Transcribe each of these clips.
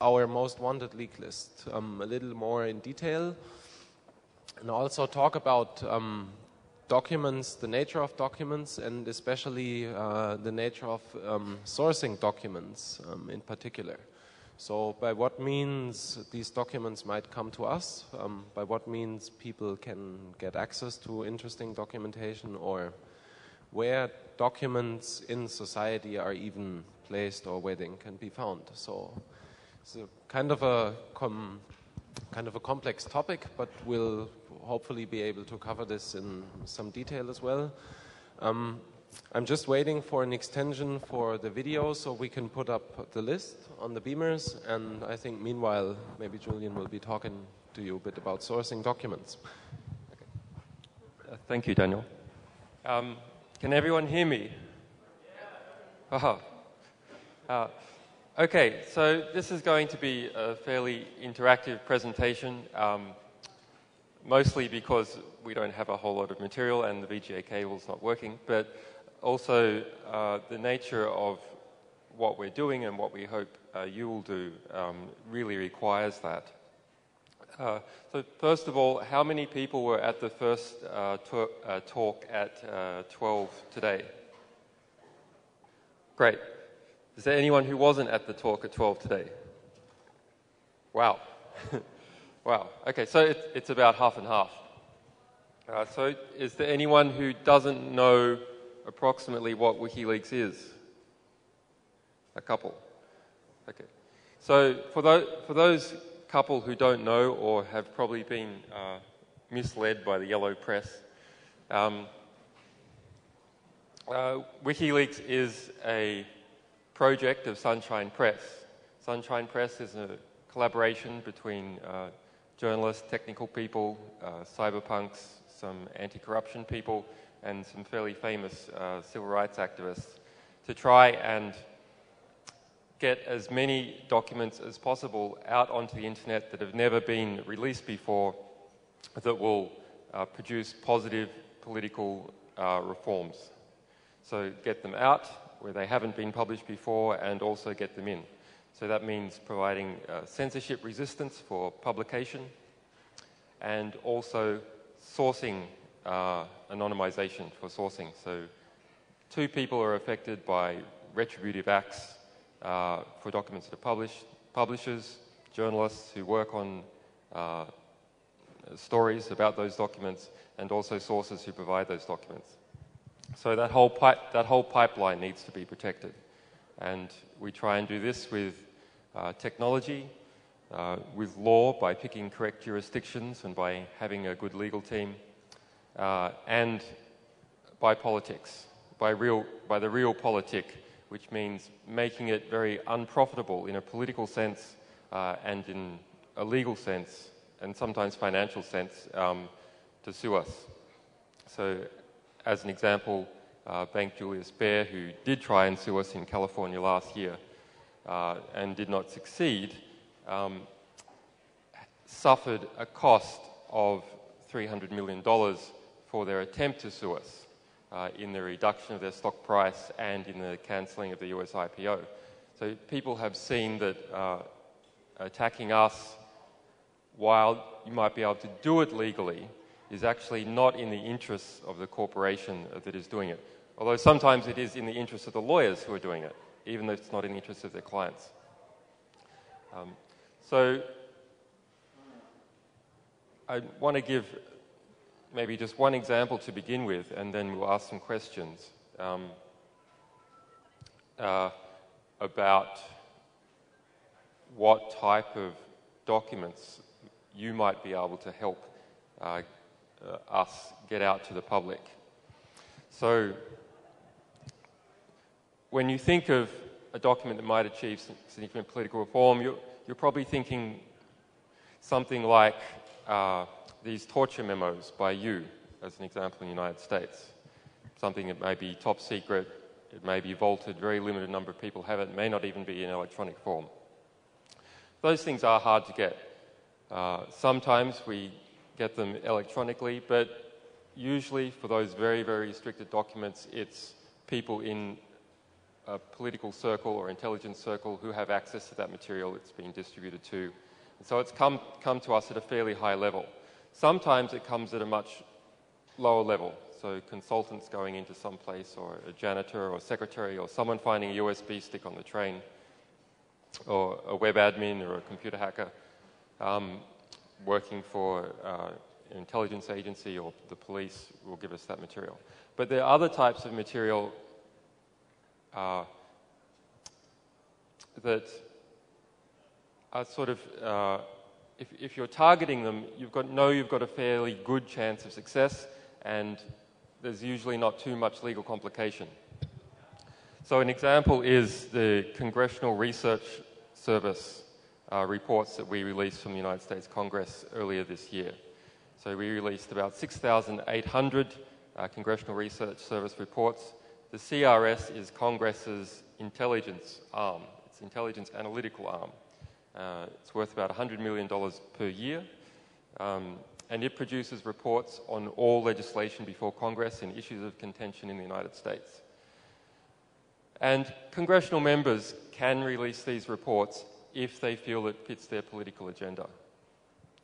our most wanted leak list um, a little more in detail and also talk about um, documents, the nature of documents, and especially uh, the nature of um, sourcing documents um, in particular. So by what means these documents might come to us, um, by what means people can get access to interesting documentation, or where documents in society are even placed or where they can be found. So it's a kind of a kind of a complex topic, but we'll hopefully be able to cover this in some detail as well. Um, I'm just waiting for an extension for the video so we can put up the list on the beamers and I think meanwhile maybe Julian will be talking to you a bit about sourcing documents. Okay. Uh, thank you, Daniel. Um, can everyone hear me? Yeah. Uh-huh. Uh, okay, so this is going to be a fairly interactive presentation. Um, mostly because we don't have a whole lot of material and the VGA cable is not working, but also uh, the nature of what we're doing and what we hope uh, you will do um, really requires that. Uh, so first of all, how many people were at the first uh, uh, talk at uh, 12 today? Great. Is there anyone who wasn't at the talk at 12 today? Wow. Wow. Okay, so it, it's about half and half. Uh, so is there anyone who doesn't know approximately what WikiLeaks is? A couple. Okay. So for those, for those couple who don't know or have probably been uh, misled by the yellow press, um, uh, WikiLeaks is a project of Sunshine Press. Sunshine Press is a collaboration between uh, journalists, technical people, uh, cyberpunks, some anti-corruption people, and some fairly famous uh, civil rights activists to try and get as many documents as possible out onto the internet that have never been released before that will uh, produce positive political uh, reforms. So get them out where they haven't been published before and also get them in. So that means providing uh, censorship resistance for publication and also sourcing uh, anonymization for sourcing. So two people are affected by retributive acts uh, for documents that are published. Publishers, journalists who work on uh, stories about those documents, and also sources who provide those documents. So that whole, that whole pipeline needs to be protected. And we try and do this with uh, technology, uh, with law by picking correct jurisdictions and by having a good legal team, uh, and by politics, by, real, by the realpolitik, which means making it very unprofitable in a political sense uh, and in a legal sense, and sometimes financial sense, um, to sue us. So, as an example, uh, Bank Julius Baer, who did try and sue us in California last year uh, and did not succeed, um, suffered a cost of $300 million for their attempt to sue us uh, in the reduction of their stock price and in the cancelling of the US IPO. So people have seen that uh, attacking us while you might be able to do it legally is actually not in the interests of the corporation that is doing it. Although sometimes it is in the interests of the lawyers who are doing it, even though it's not in the interests of their clients. Um, so I want to give maybe just one example to begin with, and then we'll ask some questions um, uh, about what type of documents you might be able to help uh, uh, us get out to the public. So, when Yoo think of a document that might achieve significant political reform, you're, you're probably thinking something like uh, these torture memos by you, as an example in the United States. Something that may be top secret, it may be vaulted, very limited number of people have it, may not even be in electronic form. Those things are hard to get. Uh, sometimes we get them electronically, but usually for those very, very restricted documents, it's people in a political circle or intelligence circle who have access to that material it's being distributed to. And so it's come, come to us at a fairly high level. Sometimes it comes at a much lower level. So consultants going into some place, or a janitor, or secretary, or someone finding a USB stick on the train, or a web admin, or a computer hacker um, working for uh, an intelligence agency or the police will give us that material. But there are other types of material uh, that are sort of, uh, if, if, you're targeting them, you've got, know you've got a fairly good chance of success, and there's usually not too much legal complication. So, an example is the Congressional Research Service uh, reports that we released from the United States Congress earlier this year. So, we released about 6,800 uh, Congressional Research Service reports. The CRS is Congress's intelligence arm, it's intelligence analytical arm. Uh, it's worth about $100 million per year. Um, and it produces reports on all legislation before Congress and issues of contention in the United States. And congressional members can release these reports if they feel it fits their political agenda.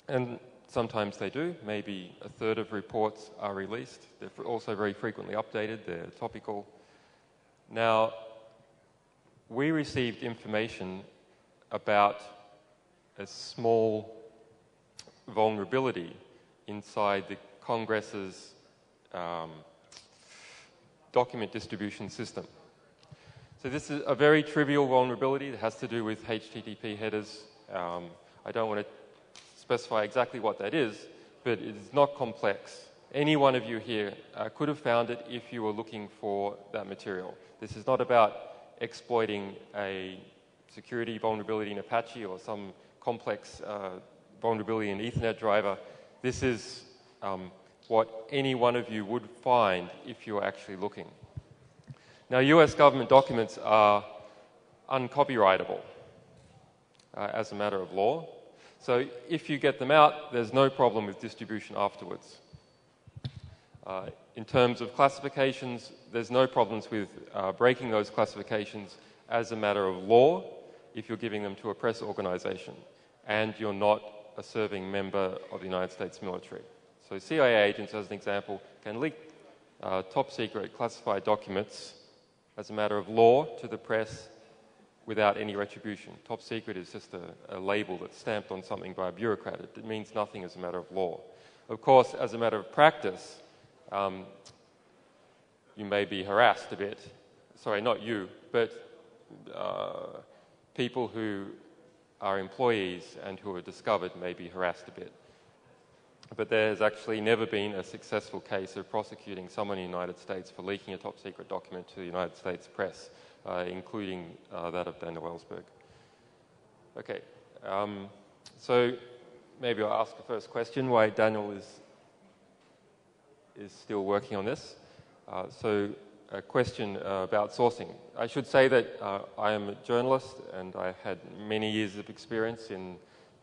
And sometimes they do. Maybe a third of reports are released. They're also very frequently updated, they're topical. Now, we received information about a small vulnerability inside the Congress's um, document distribution system. So this is a very trivial vulnerability that has to do with HTTP headers. Um, I don't want to specify exactly what that is, but it is not complex. Any one of you here uh, could have found it if you were looking for that material. This is not about exploiting a security vulnerability in Apache or some complex uh, vulnerability in Ethernet driver. This is um, what any one of you would find if you were actually looking. Now, US government documents are uncopyrightable uh, as a matter of law. So if you get them out, there's no problem with distribution afterwards. Uh, in terms of classifications, there's no problems with uh, breaking those classifications as a matter of law if you're giving them to a press organization and you're not a serving member of the United States military. So CIA agents, as an example, can leak uh, top secret classified documents as a matter of law to the press without any retribution. Top secret is just a, a label that's stamped on something by a bureaucrat. It, it, means nothing as a matter of law. Of course, as a matter of practice, um, you may be harassed a bit. Sorry, not you, but uh, people who are employees and who are discovered may be harassed a bit. But there has actually never been a successful case of prosecuting someone in the United States for leaking a top secret document to the United States press, uh, including uh, that of Daniel Ellsberg. Okay, um, so maybe I'll ask the first question why Daniel is, is still working on this. Uh, so a question uh, about sourcing. I should say that uh, I am a journalist and I've had many years of experience in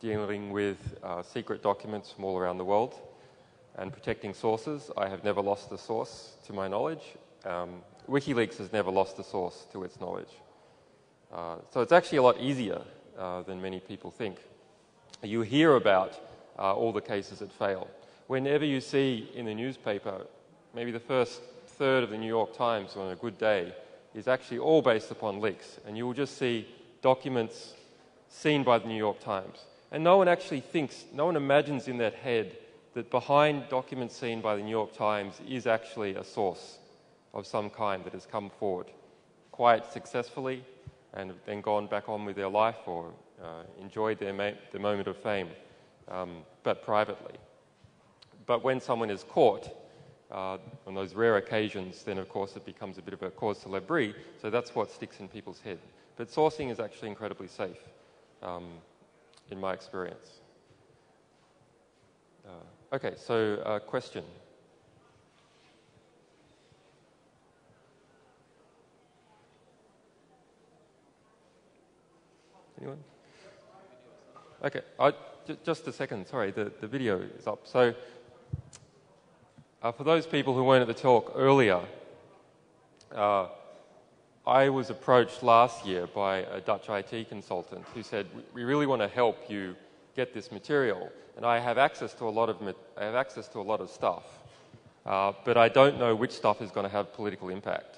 dealing with uh, secret documents from all around the world and protecting sources. I have never lost a source to my knowledge. Um, WikiLeaks has never lost a source to its knowledge. Uh, so it's actually a lot easier uh, than many people think. You hear about uh, all the cases that fail. Whenever you see in the newspaper, maybe the first third of the New York Times on a good day is actually all based upon leaks. And you will just see documents seen by the New York Times. And no one actually thinks, no one imagines in that head that behind documents seen by the New York Times is actually a source of some kind that has come forward quite successfully and then gone back on with their life or uh, enjoyed their, ma- their moment of fame, um, but privately. But when someone is caught, uh, on those rare occasions, then of course it becomes a bit of a cause celebre. So that's what sticks in people's head. But sourcing is actually incredibly safe, um, in my experience. Uh, okay, so uh, question. Anyone? Okay, I, just a second. Sorry, the, the video is up. So uh, for those people who weren't at the talk earlier, uh, I was approached last year by a Dutch IT consultant who said, "We really want to help you get this material, and I have access to a lot of I have access to a lot of stuff, uh, but I don't know which stuff is going to have political impact,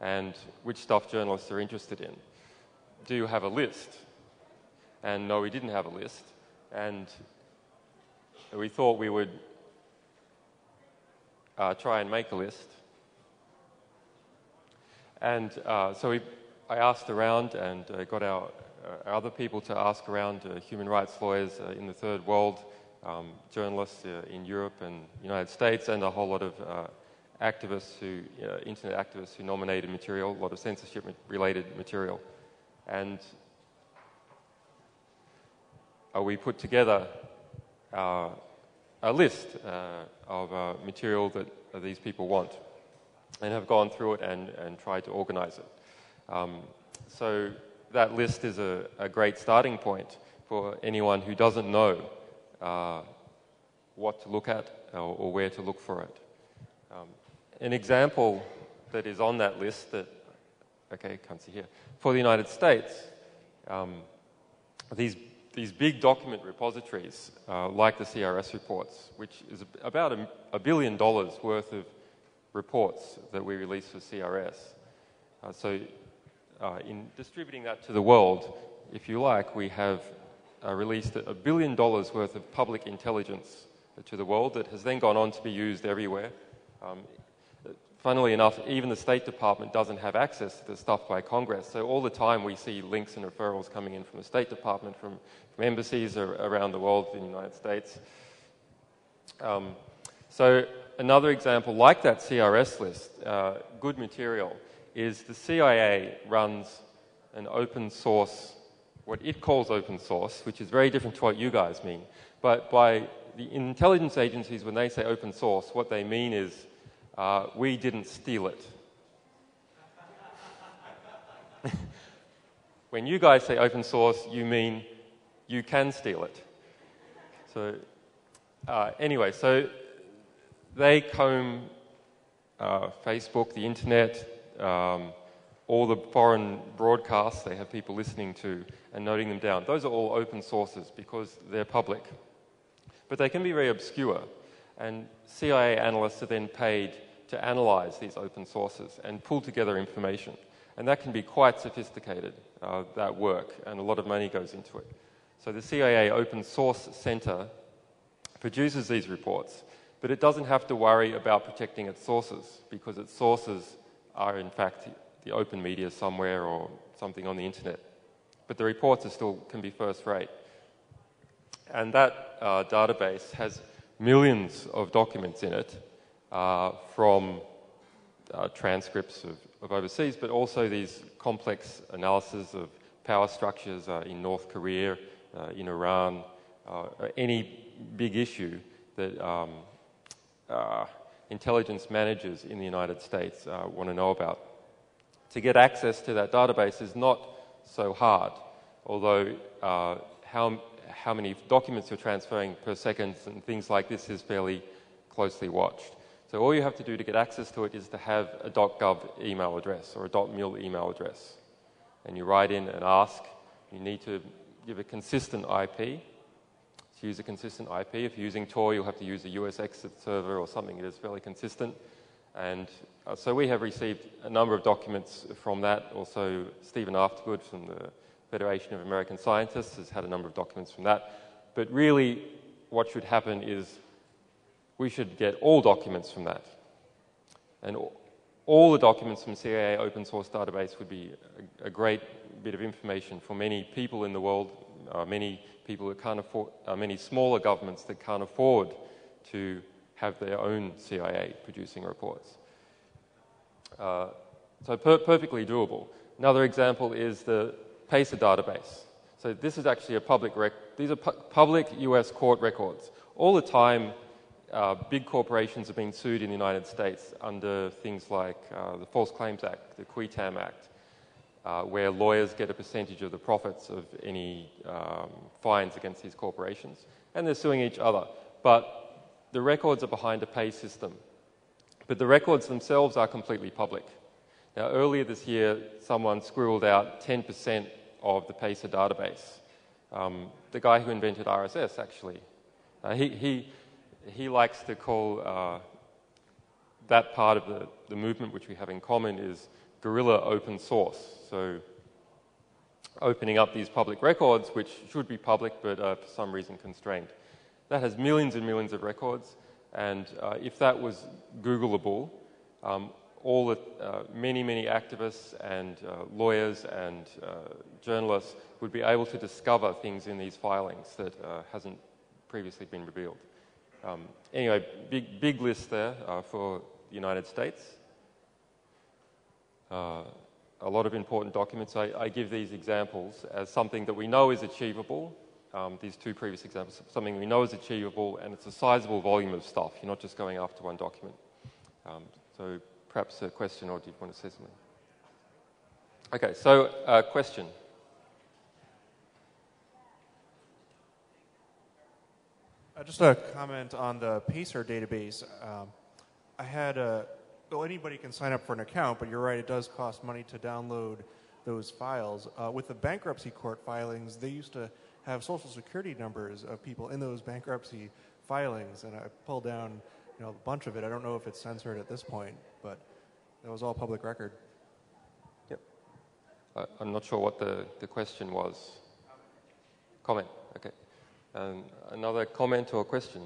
and which stuff journalists are interested in. Do you have a list?" And no, we didn't have a list, and we thought we would uh, try and make a list. And uh, so we, I asked around and uh, got our, uh, our, other people to ask around uh, human rights lawyers uh, in the third world, um, journalists in Europe and United States, and a whole lot of activists who, internet activists who nominated material, a lot of censorship-related material. And we put together a list of material that these people want and have gone through it and, and tried to organize it. Um, so that list is a, a, great starting point for anyone who doesn't know uh, what to look at or, or, where to look for it. Um, an example that is on that list that, okay, can't see here, for the United States, um, these, these big document repositories, uh, like the CRS reports, which is about a, a billion dollars worth of reports that we release for CRS. Uh, so uh, in distributing that to the world, if you like, we have uh, released a billion dollars worth of public intelligence to the world that has then gone on to be used everywhere. Um, funnily enough, even the State Department doesn't have access to the stuff by Congress. So all the time we see links and referrals coming in from the State Department, from, from embassies around the world in the United States. Um, so another example, like that CRS list, uh, good material, is the CIA runs an open source, what it calls open source, which is very different to what you guys mean. But by the intelligence agencies, when they say open source, what they mean is uh, we didn't steal it. when you guys say open source, you mean you can steal it. So, uh, anyway, so they comb uh, Facebook, the internet, um, all the foreign broadcasts they have people listening to and noting them down. Those are all open sources because they're public. But they can be very obscure. And CIA analysts are then paid to analyze these open sources and pull together information. And that can be quite sophisticated, uh, that work, and a lot of money goes into it. So the CIA Open Source Center produces these reports but it doesn't have to worry about protecting its sources because its sources are, in fact, the open media somewhere or something on the internet. But the reports are still can be first rate. And that uh, database has millions of documents in it uh, from uh, transcripts of, of, overseas, but also these complex analyses of power structures uh, in North Korea, uh, in Iran, uh, any big issue that um, uh, intelligence managers in the United States uh, want to know about. To get access to that database is not so hard, although uh, how, how many documents you're transferring per second and things like this is fairly closely watched. So all you have to do to get access to it is to have a .gov email address or a .mil email address. And you write in and ask. You need to give a consistent IP to use a consistent IP. If you're using Tor, you'll have to use a US exit server or something that is fairly consistent. And uh, so we have received a number of documents from that. Also, Steven Aftergood from the Federation of American Scientists has had a number of documents from that. But really, what should happen is we should get all documents from that. And all the documents from CIA open source database would be a, a great bit of information for many people in the world, uh, many people that can't afford, uh, many smaller governments that can't afford to have their own CIA producing reports. Uh, so per perfectly doable. Another example is the PACER database. So this is actually a public rec these are pu public US court records. All the time, uh, big corporations are being sued in the United States under things like uh, the False Claims Act, the Qui Tam Act, uh, where lawyers get a percentage of the profits of any um, fines against these corporations, and they're suing each other. But the records are behind a pay system. But the records themselves are completely public. Now, earlier this year, someone squirreled out 10% of the Pacer database. Um, the guy who invented RSS, actually. Uh, he, he, he likes to call uh, that part of the, the movement which we have in common is guerrilla open source. So opening up these public records, which should be public but uh, for some reason constrained. That has millions and millions of records, and uh, if that was Googleable, um, all the uh, many, many activists and uh, lawyers and uh, journalists would be able to discover things in these filings that uh, hasn't previously been revealed. Um, anyway, big, big list there for the United States. A lot of important documents. I, I, give these examples as something that we know is achievable. Um, these two previous examples, something we know is achievable, and it's a sizable volume of stuff. You're not just going after one document. Um, so perhaps a question, or do you want to say something? Okay, so uh, question. Uh, just a comment on the Pacer database. Um, I had a, well, anybody can sign up for an account, but you're right, it does cost money to download those files. Uh, with the bankruptcy court filings, they used to have social security numbers of people in those bankruptcy filings, and I pulled down you know, a bunch of it. I don't know if it's censored at this point, but that was all public record. Yep. I'm not sure what the, the question was. Comment, okay. Um, another comment or question?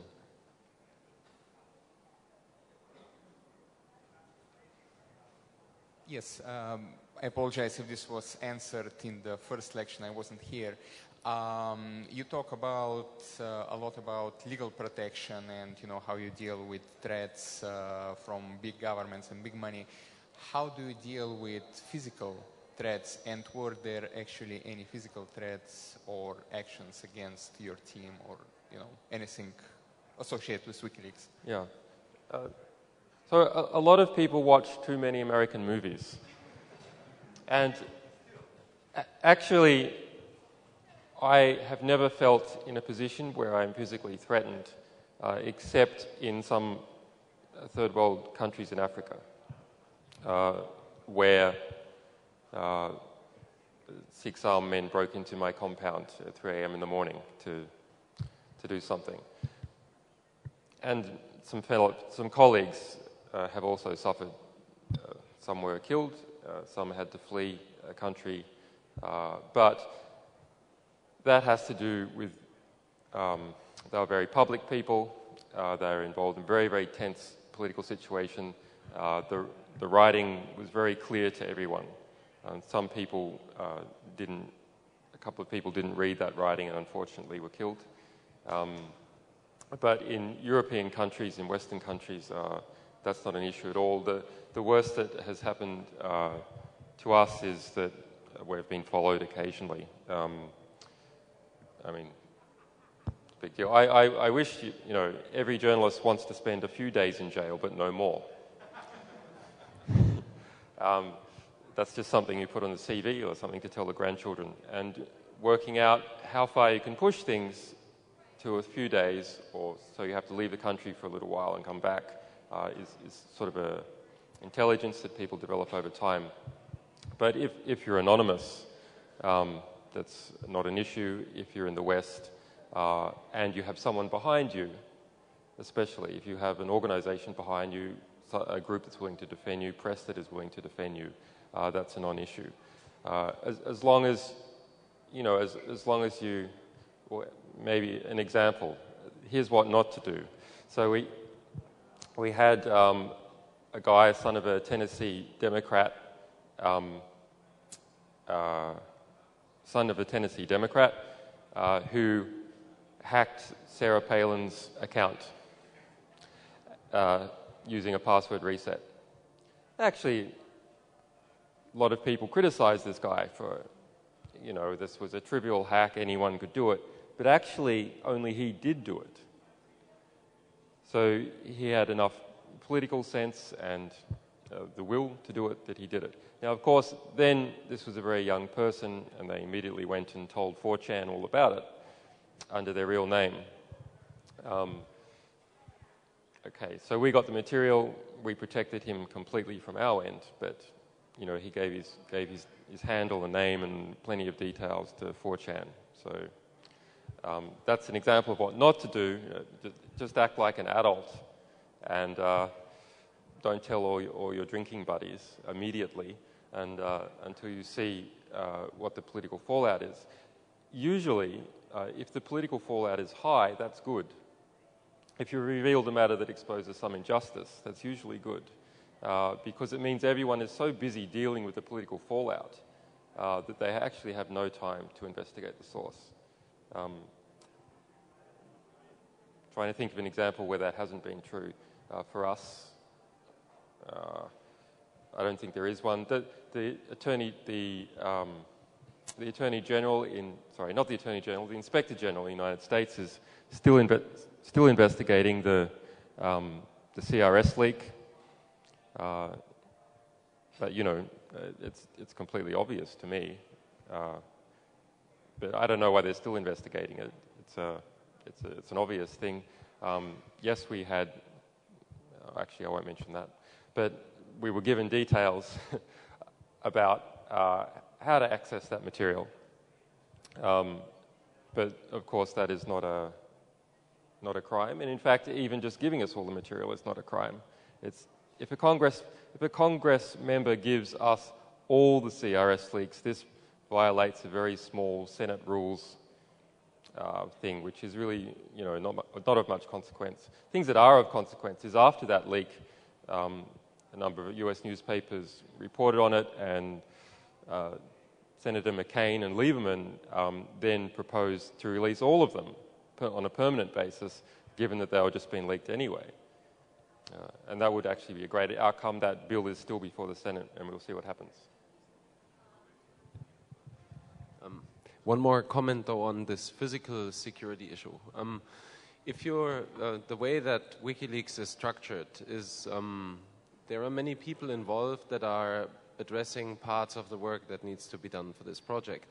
Yes, um, I apologize if this was answered in the first lecture. I wasn't here. Um, you talk about uh, a lot about legal protection and you know how you deal with threats uh, from big governments and big money. How do you deal with physical threats? And were there actually any physical threats or actions against your team or you know anything associated with WikiLeaks? Yeah. Uh, so a, a, lot of people watch too many American movies. And actually, I have never felt in a position where I'm physically threatened, uh, except in some third world countries in Africa, uh, where uh, six armed men broke into my compound at 3 a.m. in the morning to, to do something. And some, fellow, some colleagues uh, have also suffered. Uh, some were killed, uh, some had to flee a country, but that has to do with um, they are very public people. Uh, they are involved in very, very tense political situation. Uh, the, the writing was very clear to everyone. Some people uh, didn't, a couple of people didn't read that writing and unfortunately were killed. Um, but in European countries, in Western countries, that's not an issue at all. The, the worst that has happened uh, to us is that we've been followed occasionally. Um, I mean, big deal. I, I, I wish, you, you, know, every journalist wants to spend a few days in jail, but no more. um, that's just something you put on the CV or something to tell the grandchildren. And working out how far you can push things to a few days, or so you have to leave the country for a little while and come back uh, is, is, sort of a intelligence that people develop over time. But if, if you're anonymous, um, that's not an issue. If you're in the West uh, and you have someone behind you, especially if you have an organization behind you, a group that's willing to defend you, press that is willing to defend you, uh, that's a non-issue. Uh, as, as long as, you know, as, as long as you, maybe an example, here's what not to do. So we, we had um, a guy, son of a Tennessee Democrat, um, uh, son of a Tennessee Democrat, uh, who hacked Sarah Palin's account uh, using a password reset. Actually, a lot of people criticized this guy for, you know, this was a trivial hack, anyone could do it. But actually, only he did do it. So he had enough political sense and uh, the will to do it that he did it. Now, of course, then this was a very young person, and they immediately went and told 4chan all about it under their real name. Um, okay, so we got the material, we protected him completely from our end, but you know, he gave his gave his, his handle and name and plenty of details to 4chan. So um, that's an example of what not to do. Uh, just act like an adult and uh, don't tell all your, all your, drinking buddies immediately and, uh, until you see uh, what the political fallout is. Usually, uh, if the political fallout is high, that's good. If you reveal the matter that exposes some injustice, that's usually good. Uh, because it means everyone is so busy dealing with the political fallout that they actually have no time to investigate the source. Um, trying to think of an example where that hasn't been true uh, for us. Uh, I don't think there is one. The, the attorney, the, um, the attorney general in sorry, not the attorney general, the inspector general in the United States is still inve- still investigating the um, the CRS leak. Uh, but you know, uh, it's it's completely obvious to me. Uh, but I don't know why they're still investigating it. It's a, it's, a, it's an obvious thing. Um, yes, we had, uh, actually, I won't mention that, but we were given details about uh, how to access that material. Um, but of course, that is not a, not a crime. And in fact, even just giving us all the material is not a crime. It's, if, a Congress, if a Congress member gives us all the CRS leaks, this violates a very small Senate rules uh, thing, which is really, you know, not, not of much consequence. Things that are of consequence is after that leak, um, a number of US newspapers reported on it, and uh, Senator McCain and Lieberman um, then proposed to release all of them on a permanent basis, given that they were just being leaked anyway. Uh, and that would actually be a great outcome. That bill is still before the Senate, and we'll see what happens. One more comment though on this physical security issue. Um, if you're uh, the way that WikiLeaks is structured is um, there are many people involved that are addressing parts of the work that needs to be done for this project.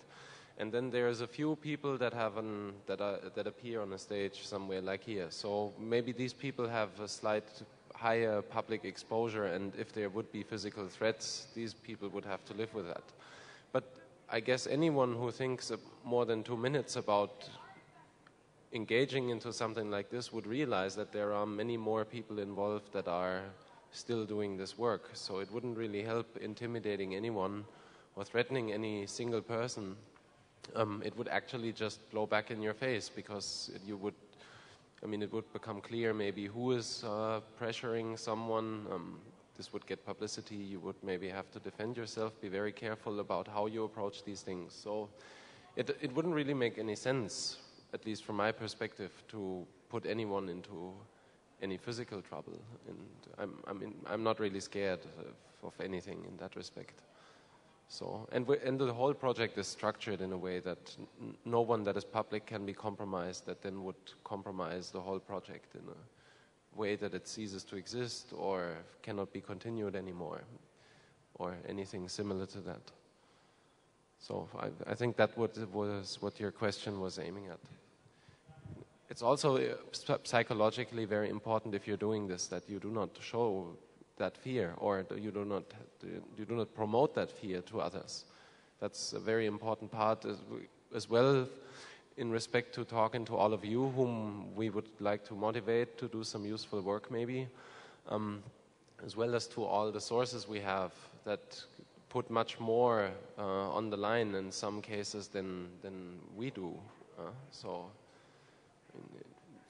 And then there's a few people that have an, that, are, that appear on a stage somewhere like here. So maybe these people have a slight higher public exposure, and if there would be physical threats, these people would have to live with that. But I guess anyone who thinks more than two minutes about engaging into something like this would realize that there are many more people involved that are still doing this work. So it wouldn't really help intimidating anyone or threatening any single person. Um, it would actually just blow back in your face because you would, I mean, it would become clear maybe who is uh, pressuring someone. Um, this would get publicity, you would maybe have to defend yourself, be very careful about how you approach these things. So it, it wouldn't really make any sense, at least from my perspective, to put anyone into any physical trouble. And I'm, I mean, I'm not really scared of, of anything in that respect. So, and, and the whole project is structured in a way that no one that is public can be compromised, that then would compromise the whole project in a way that it ceases to exist or cannot be continued anymore or anything similar to that. So I, I think that was what your question was aiming at. It's also uh, psychologically very important if you're doing this that you do not show that fear or you do not you do not promote that fear to others. That's a very important part as, as well in respect to talking to all of you whom we would like to motivate to do some useful work maybe, um, as well as to all the sources we have that put much more uh, on the line in some cases than, than we do. Uh, so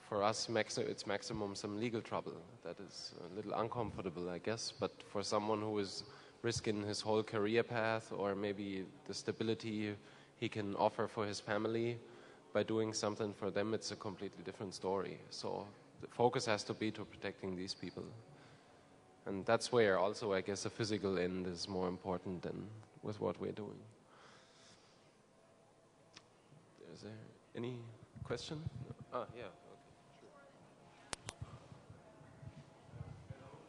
for us, maxi it's maximum some legal trouble. That is a little uncomfortable, I guess, but for someone who is risking his whole career path or maybe the stability he can offer for his family, by doing something for them, it's a completely different story. So the focus has to be to protecting these people. And that's where also, I guess, a physical end is more important than with what we're doing. Is there any question? Ah, yeah.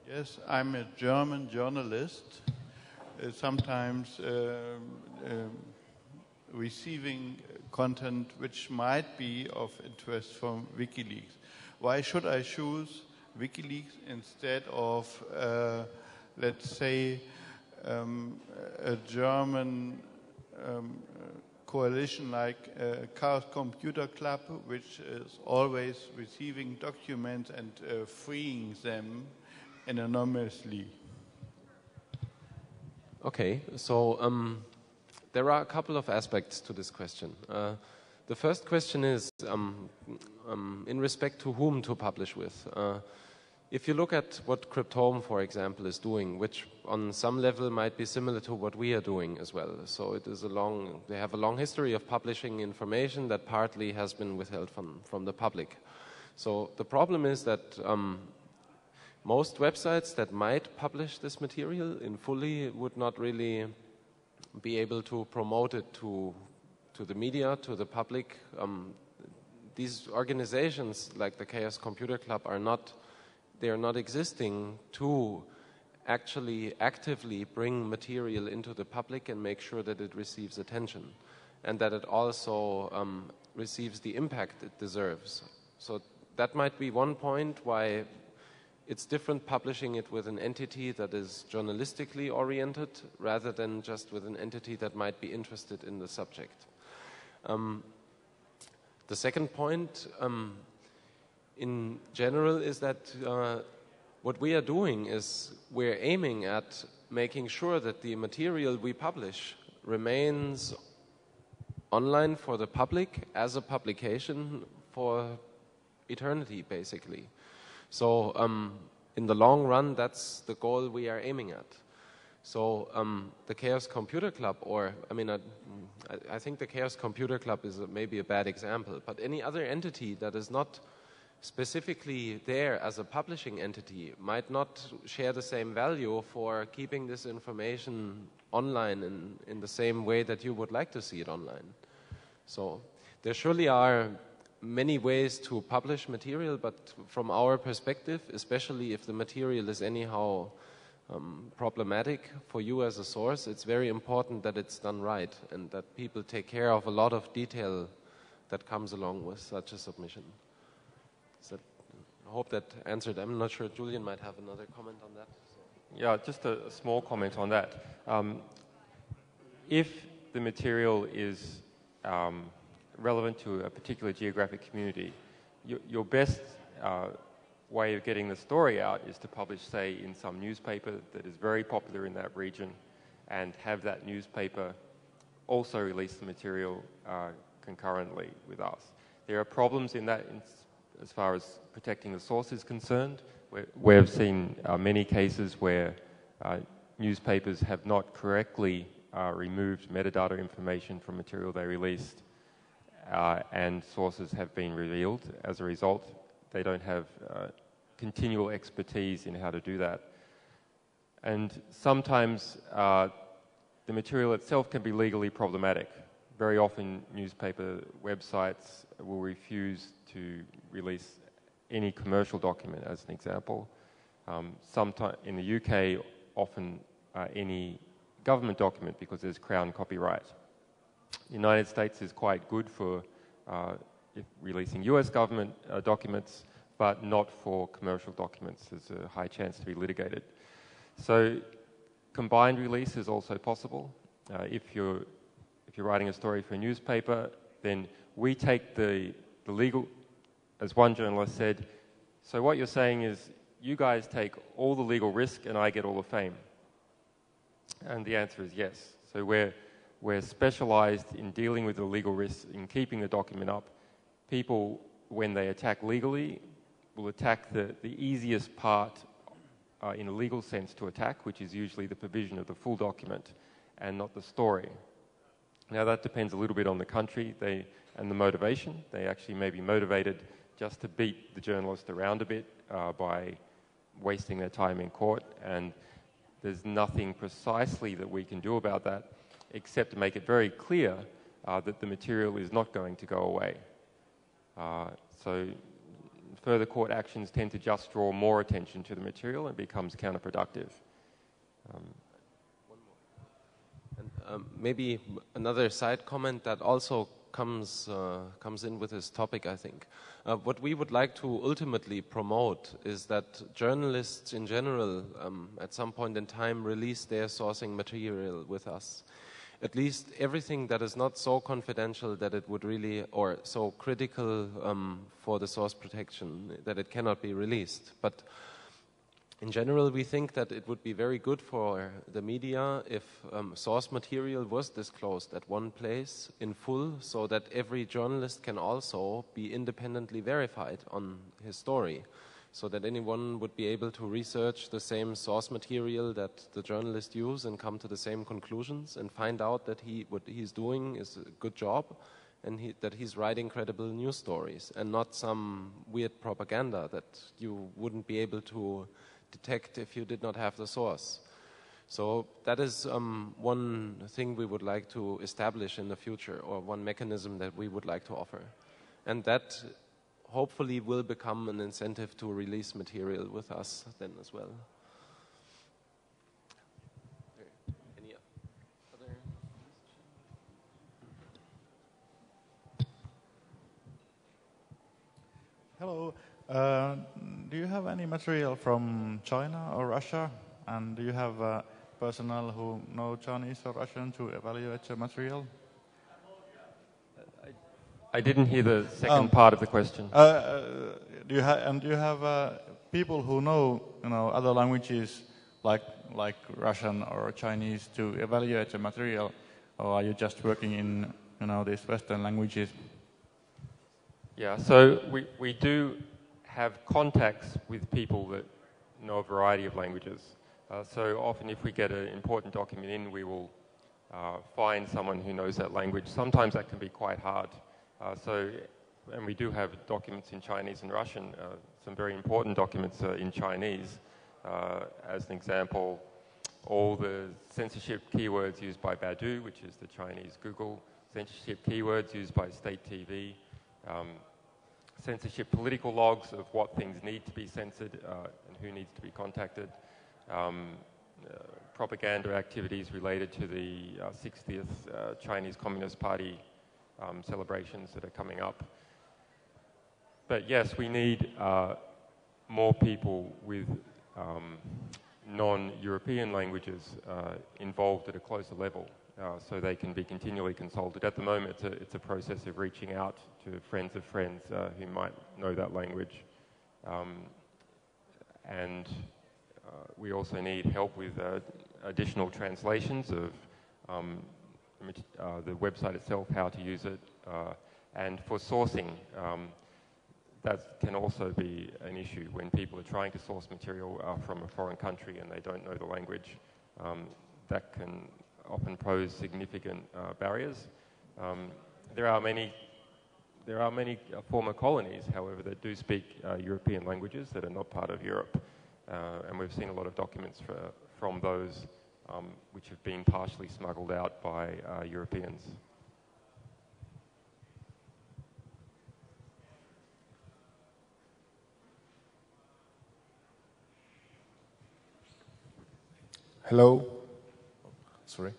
Yes, I'm a German journalist. Uh, sometimes uh, um, receiving content which might be of interest from WikiLeaks. Why should I choose WikiLeaks instead of, uh, let's say, um, a German um, coalition like uh, Chaos Computer Club, which is always receiving documents and uh, freeing them anonymously. Okay, so um, there are a couple of aspects to this question. Uh, the first question is um, um, in respect to whom to publish with. Uh, if you look at what Cryptome, for example, is doing, which on some level might be similar to what we are doing as well. So it is a long, they have a long history of publishing information that partly has been withheld from, from the public. So the problem is that um, most websites that might publish this material in fully would not really be able to promote it to, to the media, to the public. Um, these organizations like the Chaos Computer Club are not they are not existing to actually actively bring material into the public and make sure that it receives attention and that it also um, receives the impact it deserves. So that might be one point why it's different publishing it with an entity that is journalistically oriented rather than just with an entity that might be interested in the subject. Um, the second point, um, in general is that uh, what we are doing is we're aiming at making sure that the material we publish remains online for the public as a publication for eternity, basically. So, um, in the long run, that's the goal we are aiming at. So, um, the Chaos Computer Club, or I mean, I, I think the Chaos Computer Club is maybe a bad example, but any other entity that is not specifically there as a publishing entity might not share the same value for keeping this information online in, in the same way that you would like to see it online. So there surely are many ways to publish material, but from our perspective, especially if the material is anyhow um, problematic for you as a source, it's very important that it's done right and that people take care of a lot of detail that comes along with such a submission. That, I hope that answered. I'm not sure. Julian might have another comment on that. So. Yeah, just a, a, small comment on that. Um, if the material is um, relevant to a particular geographic community, your, your best uh, way of getting the story out is to publish, say, in some newspaper that is very popular in that region and have that newspaper also release the material uh, concurrently with us. There are problems in that as far as protecting the source is concerned. We have seen uh, many cases where uh, newspapers have not correctly uh, removed metadata information from material they released, and sources have been revealed. As a result, they don't have uh, continual expertise in how to do that. And sometimes uh, the material itself can be legally problematic. Very often, newspaper websites will refuse to release any commercial document, as an example. Um, sometime in the UK, often uh, any government document because there's crown copyright. United States is quite good for uh, releasing US government uh, documents, but not for commercial documents. There's a high chance to be litigated. So combined release is also possible. Uh, if, you're, if you're writing a story for a newspaper, then we take the, the legal as one journalist said, so what you're saying is you guys take all the legal risk and I get all the fame. And the answer is yes. So we're, we're specialized in dealing with the legal risks, in keeping the document up. People, when they attack legally, will attack the, the easiest part uh, in a legal sense to attack, which is usually the provision of the full document and not the story. Now, that depends a little bit on the country they, and the motivation. They actually may be motivated just to beat the journalist around a bit uh, by wasting their time in court. And there's nothing precisely that we can do about that except to make it very clear uh, that the material is not going to go away. Uh, so further court actions tend to just draw more attention to the material and becomes counterproductive. Um, and, um, maybe another side comment that also comes uh, comes in with this topic, I think. Uh, what we would like to ultimately promote is that journalists in general, um, at some point in time, release their sourcing material with us. At least everything that is not so confidential that it would really, or so critical um, for the source protection that it cannot be released. But in general, we think that it would be very good for the media if um, source material was disclosed at one place in full so that every journalist can also be independently verified on his story. So that anyone would be able to research the same source material that the journalist used and come to the same conclusions and find out that he, what he's doing is a good job and he, that he's writing credible news stories and not some weird propaganda that you wouldn't be able to detect if you did not have the source. So that is um, one thing we would like to establish in the future, or one mechanism that we would like to offer. And that hopefully will become an incentive to release material with us then as well. Hello. Uh, do you have any material from China or Russia? And do you have personnel who know Chinese or Russian to evaluate your material? I didn't hear the second Um, part of the question. Uh, uh, do you ha- and do you have uh, people who know you know other languages like like Russian or Chinese to evaluate your material, or are you just working in you know these Western languages? Yeah, so we, we do have contacts with people that know a variety of languages. Uh, so often, if we get an important document in, we will uh, find someone who knows that language. Sometimes that can be quite hard. Uh, so, and we do have documents in Chinese and Russian, uh, some very important documents uh, in Chinese. As an example, all the censorship keywords used by Baidu, which is the Chinese Google, censorship keywords used by state TV, um, censorship political logs of what things need to be censored uh, and who needs to be contacted, um, uh, propaganda activities related to the uh, 60th uh, Chinese Communist Party um, celebrations that are coming up. But yes, we need uh, more people with um, non-European languages uh, involved at a closer level. Uh, so they can be continually consulted. At the moment, it's a, it's a process of reaching out to friends of friends uh, who might know that language. Um, and uh, we also need help with uh, additional translations of um, uh, the website itself, how to use it, uh, and for sourcing. Um, that can also be an issue when people are trying to source material uh, from a foreign country and they don't know the language. Um, that can often pose significant uh, barriers. Um, there are many, there are many uh, former colonies, however, that do speak uh, European languages that are not part of Europe, and we've seen a lot of documents for, from those um, which have been partially smuggled out by uh, Europeans. Hello. Sorry.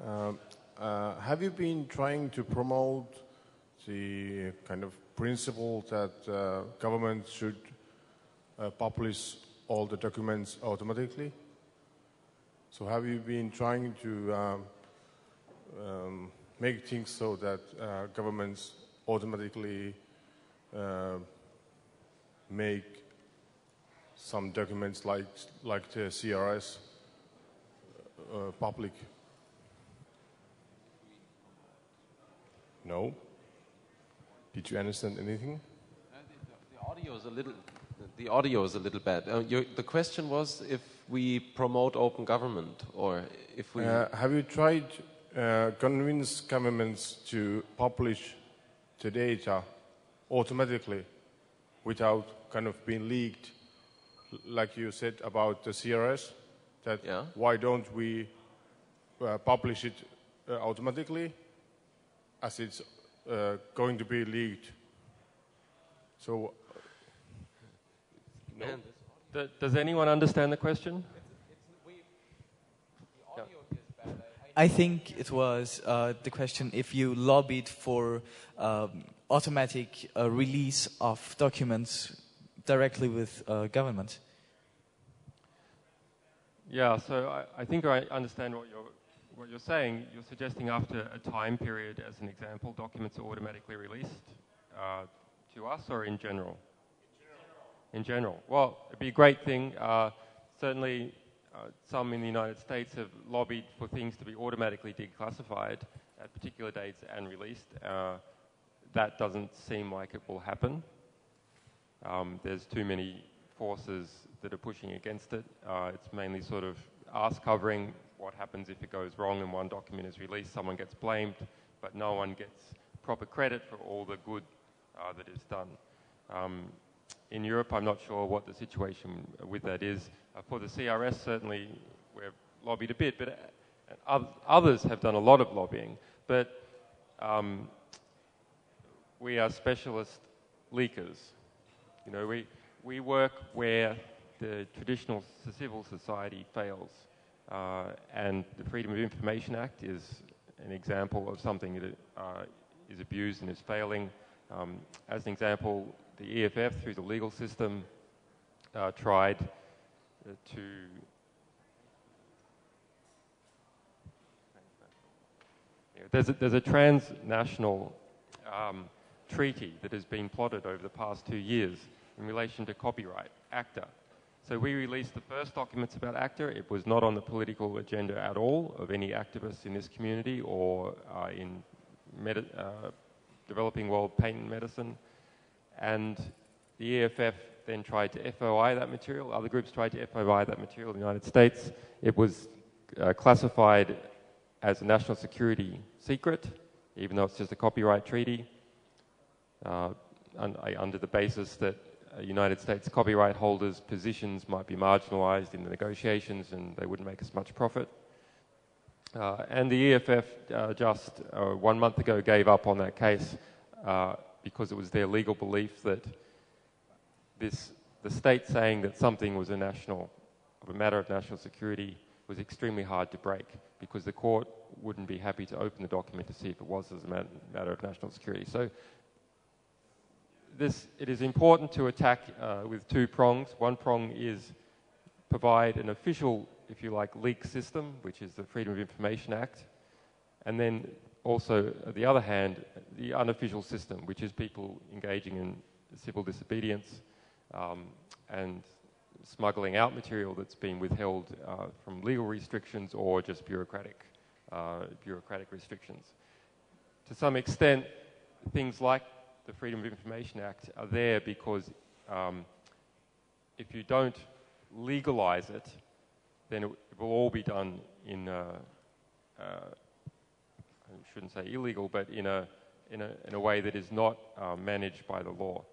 Um, uh, have you been trying to promote the kind of principle that uh, government should uh, publish all the documents automatically? So have you been trying to um, um, make things so that uh, governments automatically uh, make some documents like like the CRS uh, public? No. Did you understand anything? The audio is a little. The audio is a little bad. Uh, your, the question was if we promote open government or if we. Uh, have you tried uh, convince governments to publish the data automatically without kind of being leaked, like you said about the CRS? That Yeah. why don't we uh, publish it uh, automatically, as it's uh, going to be leaked? So Man, D- does anyone understand the question? the audio is bad. I, I I think it was uh, the question if you lobbied for um, automatic uh, release of documents directly with uh, government. Yeah, so I, I, think I understand what you're, what you're saying. You're suggesting after a time period, as an example, documents are automatically released uh, to us or in general? In general. Well, it'd be a great thing. Uh, certainly, uh, some in the United States have lobbied for things to be automatically declassified at particular dates and released. Uh, that doesn't seem like it will happen. Um, there's too many forces that are pushing against it. Uh, it's mainly sort of ask covering what happens if it goes wrong and one document is released, someone gets blamed, but no one gets proper credit for all the good uh, that is done. Um, in Europe, I'm not sure what the situation with that is. Uh, for the CRS, certainly we've lobbied a bit, but uh, others have done a lot of lobbying. But um, we are specialist leakers. You know, we, we work where the traditional civil society fails. Uh, and the Freedom of Information Act is an example of something that uh, is abused and is failing. Um, as an example, the EFF, through the legal system, uh, tried uh, to there's a, there's a transnational um, treaty that has been plotted over the past two years in relation to copyright, ACTA. So we released the first documents about ACTA. It was not on the political agenda at all of any activists in this community or uh, in uh, developing world patent medicine. And the EFF then tried to FOI that material. Other groups tried to FOI that material in the United States. It was uh, classified as a national security secret, even though it's just a copyright treaty, uh, un- under the basis that uh, United States copyright holders' positions might be marginalized in the negotiations and they wouldn't make as much profit. Uh, and the EFF uh, just uh, one month ago gave up on that case uh, because it was their legal belief that this, the state saying that something was a national, a matter of national security was extremely hard to break because the court wouldn't be happy to open the document to see if it was as a matter of national security. So this, it is important to attack uh, with two prongs. One prong is provide an official, if you like, leak system, which is the Freedom of Information Act, and then also, on the other hand, the unofficial system, which is people engaging in civil disobedience um, and smuggling out material that's been withheld uh, from legal restrictions or just bureaucratic, uh, bureaucratic restrictions. To some extent, things like the Freedom of Information Act are there because um, if you don't legalize it, then it, will all be done in, uh, uh, shouldn't say illegal, but in a, in a, in a way that is not uh, managed by the law.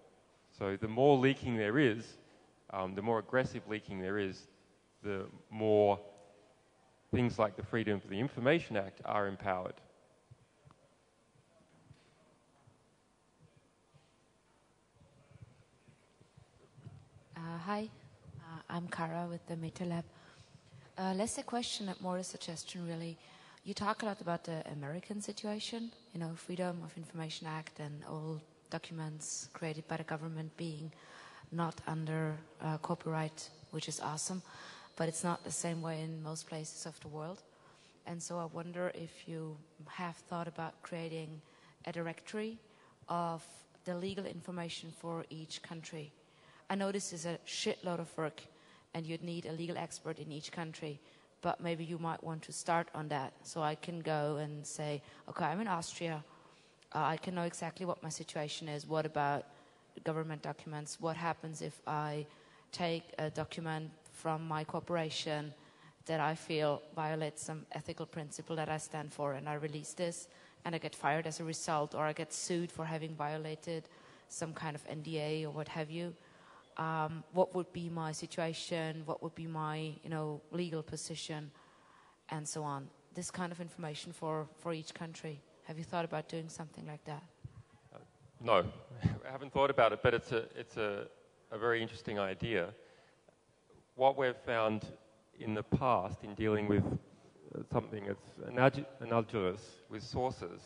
So the more leaking there is, um, the more aggressive leaking there is, the more things like the Freedom of the Information Act are empowered. Uh, hi, uh, I'm Kara with the Metalab. Uh, less a question, more a suggestion, really. You talk a lot about the American situation, you know, Freedom of Information Act and all documents created by the government being not under uh, copyright, which is awesome, but it's not the same way in most places of the world. And so I wonder if you have thought about creating a directory of the legal information for each country I know this is a shitload of work and you'd need a legal expert in each country, but maybe you might want to start on that. So I can go and say, okay, I'm in Austria. Uh, I can know exactly what my situation is. What about government documents? What happens if I take a document from my corporation that I feel violates some ethical principle that I stand for and I release this and I get fired as a result or I get sued for having violated some kind of NDA or what have you? Um, what would be my situation, what would be my you know legal position, and so on. This kind of information for, for each country. Have you thought about doing something like that? Uh, no, I haven't thought about it, but it's a it's a, a very interesting idea. What we've found in the past in dealing with something that's analogous with sources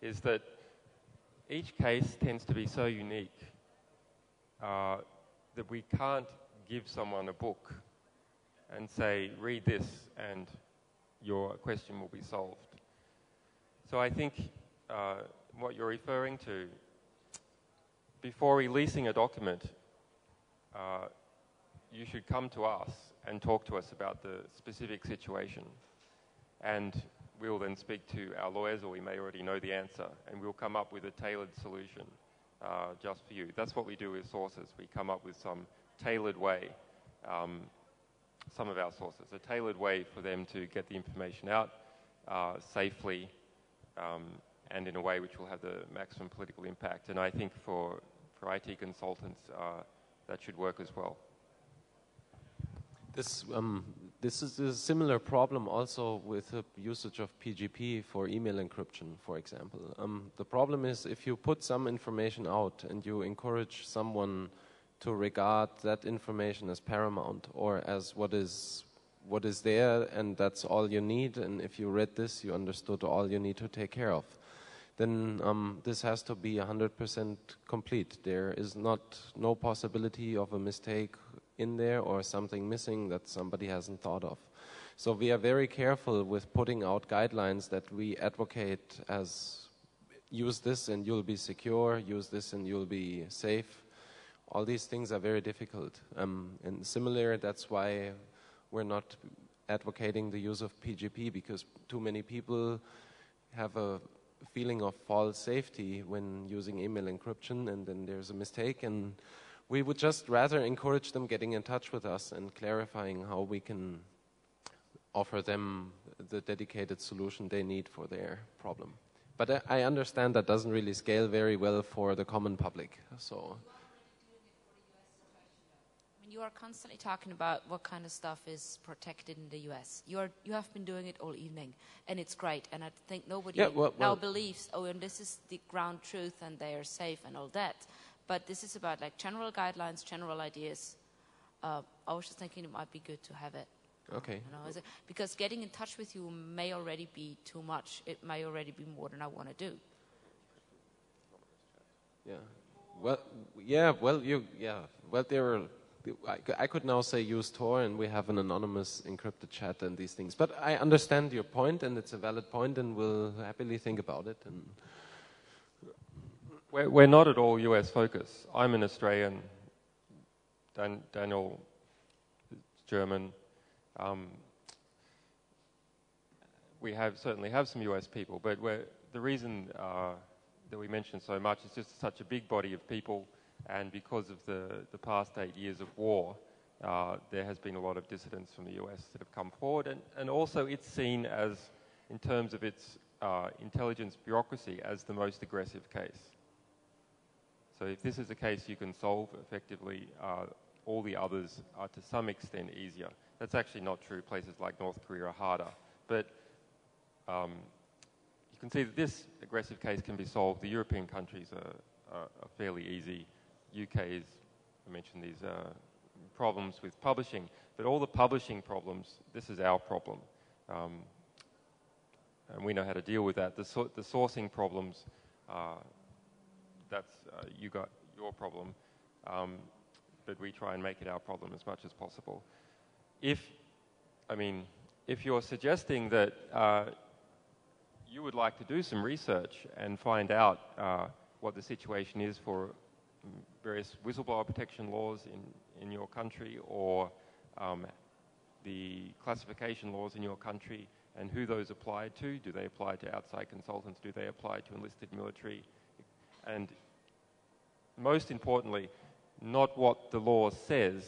is that each case tends to be so unique uh, that we can't give someone a book and say, read this and your question will be solved. So I think uh, what you're referring to, before releasing a document, uh, you should come to us and talk to us about the specific situation. And we'll then speak to our lawyers, or we may already know the answer, and we'll come up with a tailored solution uh, just for you. That's what we do with sources. We come up with some tailored way, um, some of our sources, a tailored way for them to get the information out uh, safely um, and in a way which will have the maximum political impact. And I think for, for IT consultants, uh, that should work as well. This, um, this is a similar problem also with the usage of PGP for email encryption, for example. Um, the problem is if you put some information out and you encourage someone to regard that information as paramount or as what is what is there and that's all you need and if you read this you understood all you need to take care of then um, this has to be 100% complete there is not no possibility of a mistake in there or something missing that somebody hasn't thought of. So we are very careful with putting out guidelines that we advocate as use this and you'll be secure, use this and you'll be safe. All these things are very difficult. Um, and similar, that's why we're not advocating the use of PGP because too many people have a feeling of false safety when using email encryption and then there's a mistake and we would just rather encourage them getting in touch with us and clarifying how we can offer them the dedicated solution they need for their problem. But I understand that doesn't really scale very well for the common public. So. You are constantly talking about what kind of stuff is protected in the US. You are you have been doing it all evening, and it's great. And I think nobody yeah, well, now well, believes, oh, and this is the ground truth, and they are safe and all that but this is about like general guidelines, general ideas. Uh, I was just thinking it might be good to have it. Okay. You know, it, because getting in touch with you may already be too much. It may already be more than I want to do. Yeah. Well, yeah. Well, you. Yeah. Well, there are. I, I could now say use Tor, and we have an anonymous encrypted chat and these things. But I understand your point, and it's a valid point, and we'll happily think about it. And we're, we're not at all US focused. I'm an Australian, Dan, Daniel German. Um, we have certainly have some US people, but the reason uh, that we mention so much is just such a big body of people, and because of the, the past eight years of war, uh, there has been a lot of dissidents from the US that have come forward, and, and also it's seen as, in terms of its uh, intelligence bureaucracy, as the most aggressive case. So if this is a case you can solve effectively, uh, all the others are to some extent easier. That's actually not true. Places like North Korea are harder. But um, you can see that this aggressive case can be solved. The European countries are, are, are fairly easy. UK is, I mentioned these uh, problems with publishing, but all the publishing problems, this is our problem. Um, and we know how to deal with that. The, so the sourcing problems, uh, that's uh, you got your problem, um, but we try and make it our problem as much as possible. If, I mean, if you're suggesting that uh, you would like to do some research and find out uh, what the situation is for various whistleblower protection laws in, in your country or um, the classification laws in your country and who those apply to. Do they apply to outside consultants? Do they apply to enlisted military? And most importantly, not what the law says,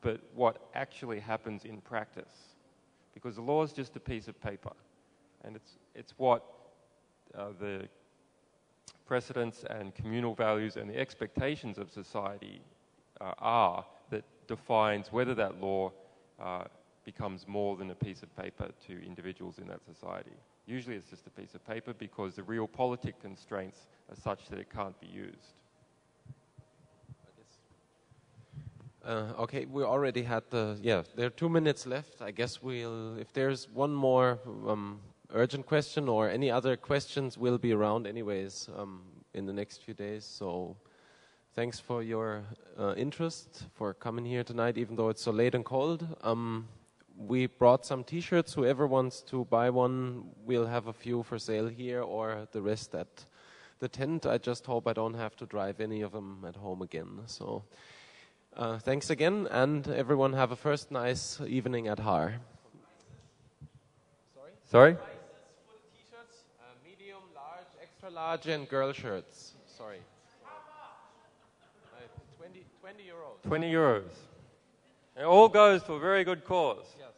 but what actually happens in practice. Because the law is just a piece of paper, and it's, it's what uh, the precedents and communal values and the expectations of society uh, are that defines whether that law uh, becomes more than a piece of paper to individuals in that society. Usually it's just a piece of paper because the realpolitik constraints are such that it can't be used. Uh, okay, we already had the yeah. There are two minutes left. I guess we'll if there's one more um, urgent question or any other questions, we'll be around anyways um, in the next few days. So thanks for your uh, interest for coming here tonight, even though it's so late and cold. Um, we brought some T-shirts. Whoever wants to buy one, we'll have a few for sale here, or the rest at the tent. I just hope I don't have to drive any of them at home again. So. Uh, thanks again, and everyone have a first nice evening at HAR. Sorry? Sorry? T-shirts, uh, medium, large, extra large, and girl shirts. Sorry. Uh, 20, 20 euros. 20 euros. It all goes to a very good cause. Yes.